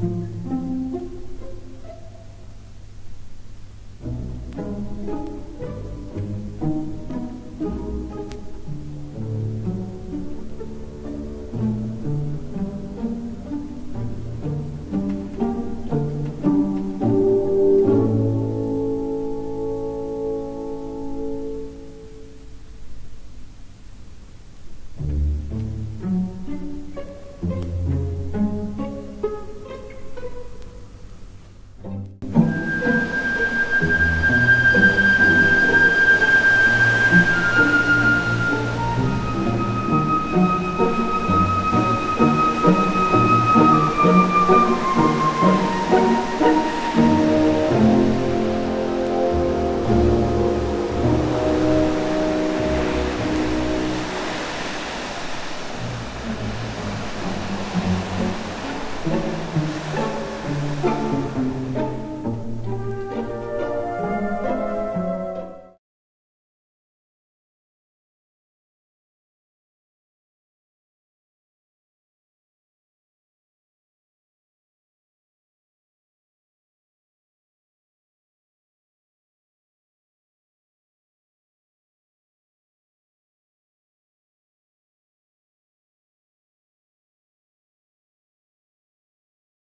嗯。